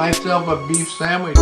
myself a beef sandwich.